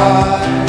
heart